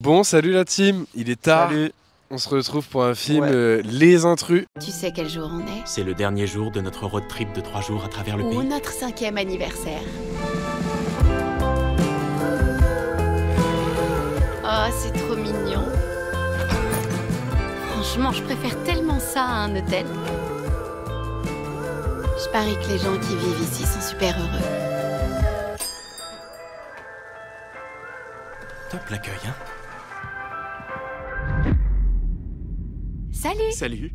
Bon, salut la team, il est tard. Salut. On se retrouve pour un film Ouais. euh, Les Intrus. Tu sais quel jour on est C'est le dernier jour de notre road trip de trois jours à travers le Ou pays. notre cinquième anniversaire. Oh, c'est trop mignon. Franchement, je préfère tellement ça à un hôtel. Je parie que les gens qui vivent ici sont super heureux. Top l'accueil, hein Salut Salut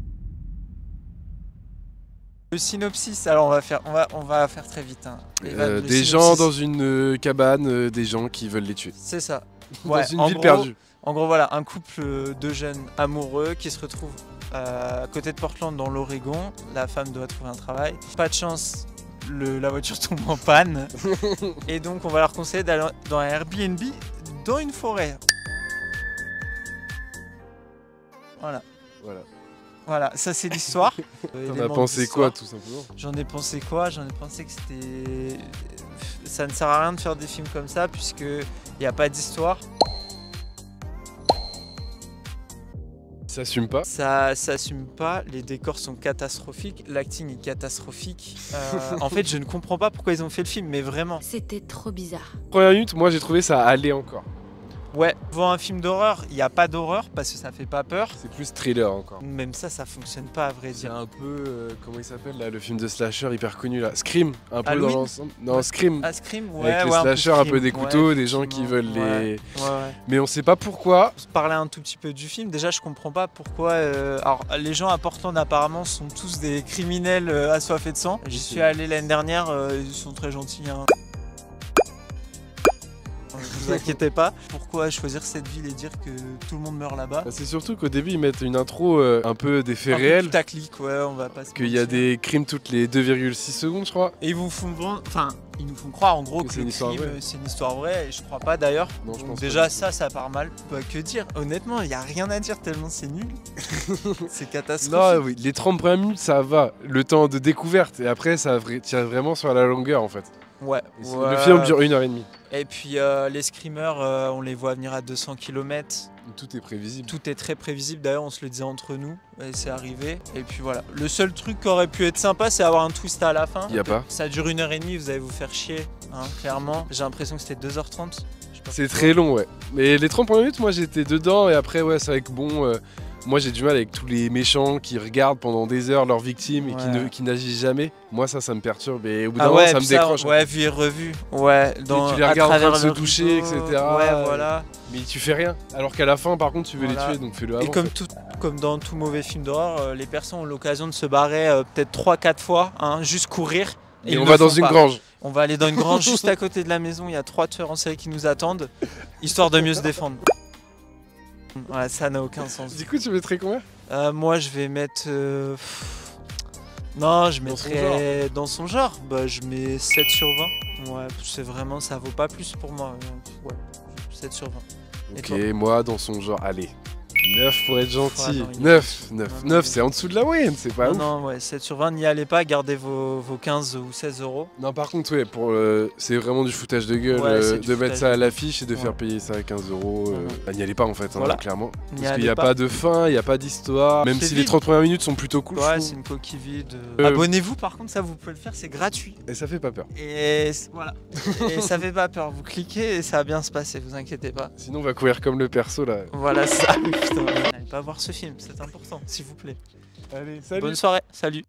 Le synopsis, alors on va faire, on va, on va faire très vite. hein. Evan, Euh, des synopsis. gens dans une euh, cabane, euh, des gens qui veulent les tuer. C'est ça. Ouais, dans une en ville gros- perdue. En gros, voilà, un couple de jeunes amoureux qui se retrouvent euh, à côté de Portland dans l'Oregon. La femme doit trouver un travail. Pas de chance, le- la voiture tombe en panne. Et donc, on va leur conseiller d'aller dans un Airbnb dans une forêt. Voilà. Voilà. Voilà, ça c'est l'histoire. T'en as pensé quoi tout simplement J'en ai pensé quoi? J'en ai pensé que c'était. Ça ne sert à rien de faire des films comme ça puisque il n'y a pas d'histoire. Ça assume pas? Ça s'assume pas, les décors sont catastrophiques, l'acting est catastrophique. Euh, en fait, je ne comprends pas pourquoi ils ont fait le film, mais vraiment. C'était trop bizarre. Première minute, moi j'ai trouvé ça aller encore. Ouais, voir un film d'horreur, il n'y a pas d'horreur parce que ça fait pas peur. C'est plus thriller encore. Même ça, ça fonctionne pas à vrai C'est dire. un peu, euh, comment il s'appelle là, le film de slasher hyper connu là Scream, un peu Halloween dans l'ensemble. Non, Scream. Ah, Scream Ouais, Avec les ouais, un peu slashers, un peu des ouais, couteaux, des gens qui veulent les. ouais, ouais, ouais. Mais on sait pas pourquoi. Pour parler un tout petit peu du film, déjà je comprends pas pourquoi. euh, alors les gens à Portland apparemment sont tous des criminels euh, assoiffés de sang. J'y suis allé l'année dernière, euh, ils sont très gentils. Hein. Ne vous inquiétez pas. Pourquoi choisir cette ville et dire que tout le monde meurt là-bas Bah, C'est surtout qu'au début ils mettent une intro euh, un peu des faits Un réels. putaclic, ouais, on va pas se Qu'il y a des crimes toutes les 2,6 secondes, je crois. Et ils vous font enfin, ils nous font croire en gros Que c'est une une histoire vraie, et je crois pas d'ailleurs. Déjà ça, ça part mal. Bah, que dire Honnêtement, il y a rien à dire tellement c'est nul. c'est catastrophique. Non, oui, les 30 premières minutes ça va. Le temps de découverte. Et après ça tire vraiment sur la longueur en fait. Ouais. Ouais. Le film dure une heure et demie. Et puis euh, les screamers, euh, on les voit venir à 200 km. Tout est prévisible. Tout est très prévisible. D'ailleurs, on se le disait entre nous. Et c'est arrivé. Et puis voilà. Le seul truc qui aurait pu être sympa, c'est avoir un twist à la fin. Il a pas. Ça dure une heure et demie, vous allez vous faire chier, hein, clairement. J'ai l'impression que c'était 2h30. Je sais pas C'est très long, ouais. Mais les 30 premières minutes, moi j'étais dedans. Et après, ouais, c'est vrai que bon. euh, moi j'ai du mal avec tous les méchants qui regardent pendant des heures leurs victimes et qui Ouais. ne- qui n'agissent jamais. Moi ça, ça me perturbe. Et au bout d'un Ah moment, ouais, ça me décroche. Ouais, vu et revu. Ouais, dans, tu les regardes en train de se toucher, etc. Ouais, voilà. Mais tu fais rien. Alors qu'à la fin, par contre, tu veux Voilà. les tuer, donc fais-le avant. Et comme, tout, comme dans tout mauvais film d'horreur, euh, les personnes ont l'occasion de se barrer euh, peut-être 3-4 fois, hein, juste courir. Et on va dans une pas. grange. On va aller dans une grange juste à côté de la maison. Il y a trois tueurs en série qui nous attendent, histoire de mieux se défendre. Ouais, ça n'a aucun sens. Du coup, tu mettrais combien? Euh, moi, je vais mettre. euh, Non, je Dans son mettrais dans son genre. Bah, je mets 7 sur 20. Ouais, c'est vraiment, ça vaut pas plus pour moi. Ouais, 7 sur 20. Et Ok, moi dans son genre, allez. 9 pour être gentil. non, il est 9, gentil. 9, Non, non, 9, il est c'est en dessous de la moyenne, c'est pas non, ouf. non, ouais, 7 sur 20, n'y allez pas, gardez vos, vos 15 ou 16 euros. Non, par contre, ouais, pour euh, c'est vraiment du foutage de gueule Ouais, euh, de mettre ça à l'affiche et de Ouais. faire payer ça à 15 euros. euh, bah, n'y allez pas en fait, hein, Voilà. clairement. N'y Parce qu'il n'y a pas. pas de fin, il n'y a pas d'histoire. Même si les vide. 30 premières minutes sont plutôt cool. Ouais, c'est une coquille vide. Abonnez-vous, par contre, ça vous pouvez le faire, c'est gratuit. Et ça fait pas peur. Et voilà. et ça fait pas peur, vous cliquez et ça va bien se passer, vous inquiétez pas. Sinon, on va courir comme le perso là. Voilà ça. N'allez pas voir ce film, c'est important, s'il vous plaît. Allez, salut Bonne soirée, salut.